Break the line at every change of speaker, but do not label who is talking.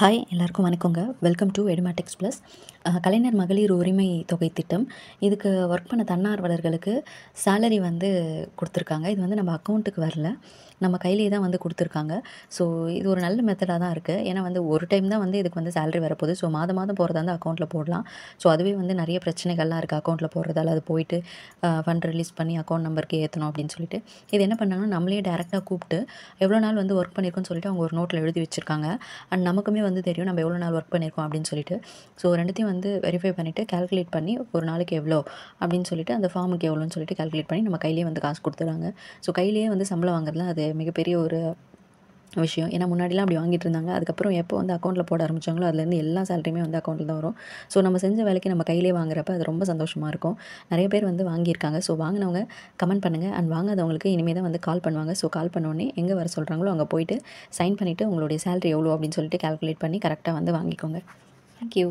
Hi எல்லாருக்கும் வணக்கங்க. Welcome to Edumatics plus Kalaignar மகளிர் உரிமை தொகை திட்டம். இதுக்கு ஒர்க் பண்ண தன்னார்வலர்களுக்கு சேலரி வந்து கொடுத்துருக்காங்க. இது வந்து நம்ம அக்கௌண்ட்டுக்கு வரல. நம்ம கையிலே தான் வந்து கொடுத்துருக்காங்க. ஸோ இது ஒரு நல்ல மெத்தடாக தான் இருக்குது ஏன்னா வந்து ஒரு டைம் தான் வந்து இதுக்கு வந்து சேலரி வரப்போகுது. ஸோ மாதம் மாதம் போகிறதா வந்து அக்கௌண்ட்டில் போடலாம். ஸோ அதுவே வந்து நிறைய பிரச்சனைகள்லாம் இருக்குது அக்கௌண்ட்டில் போடுறதால. அது போயிட்டு ஃபண்ட் ரிலீஸ் பண்ணி அக்கௌண்ட் நம்பருக்கு ஏற்றணும் அப்படின்னு சொல்லிட்டு. இது என்ன பண்ணாங்கன்னா நம்மளே டேரெக்டாக கூப்பிட்டு எவ்வளோ நாள் வந்து ஒர்க் பண்ணியிருக்கோன்னு சொல்லிட்டு அவங்க ஒரு நோட்டில் எழுதி வச்சுருக்காங்க. அண்ட் நமக்குமே வந்து வந்து தெரியும். நம்ம எவ்வளோ நாள் ஒர்க் பண்ணியிருக்கோம் அப்படின்னு சொல்லிட்டு. ஸோ ரெண்டுத்தையும் வந்து வெரிஃபை பண்ணிவிட்டு கால்குலேட் பண்ணி ஒரு நாளைக்கு எவ்வளோ அப்படின்னு சொல்லிட்டு அந்த ஃபார்முக்கு எவ்வளோன்னு சொல்லிட்டு கால்குலேட் பண்ணி நம்ம கையிலேயே வந்து காசு கொடுத்துறாங்க ஸோ கையிலேயே வந்து சம்பளம் வாங்குறதுலாம் அது மிகப்பெரிய ஒரு விஷயம். ஏன்னா முன்னாடிலாம் அப்படி வாங்கிட்டு இருந்தாங்க. அதுக்கப்புறம் எப்போ வந்து அக்கௌண்ட்டில் போட ஆரம்பிச்சாங்களோ அதுலேருந்து எல்லா சேலரியுமே வந்து அக்கௌண்ட்டில் தான் வரும். ஸோ நம்ம செஞ்ச வேலைக்கு நம்ம கையிலே வாங்குறப்ப அது ரொம்ப சந்தோஷமாக இருக்கும். நிறைய பேர் வந்து வாங்கியிருக்காங்க. ஸோ வாங்கினவங்க கமெண்ட் பண்ணுங்கள் அண்ட் வாங்காதவங்களுக்கு இனிமேல் தான் வந்து கால் பண்ணுவாங்க. ஸோ கால் பண்ணோடனே எங்கே வர சொல்கிறாங்களோ அங்கே போயிட்டு சைன் பண்ணிவிட்டு உங்களுடைய சேலரி எவ்வளோ அப்படின்னு சொல்லிட்டு கால்குலேட் பண்ணி கரெக்டாக வந்து வாங்கிக்கோங்க. தேங்க்யூ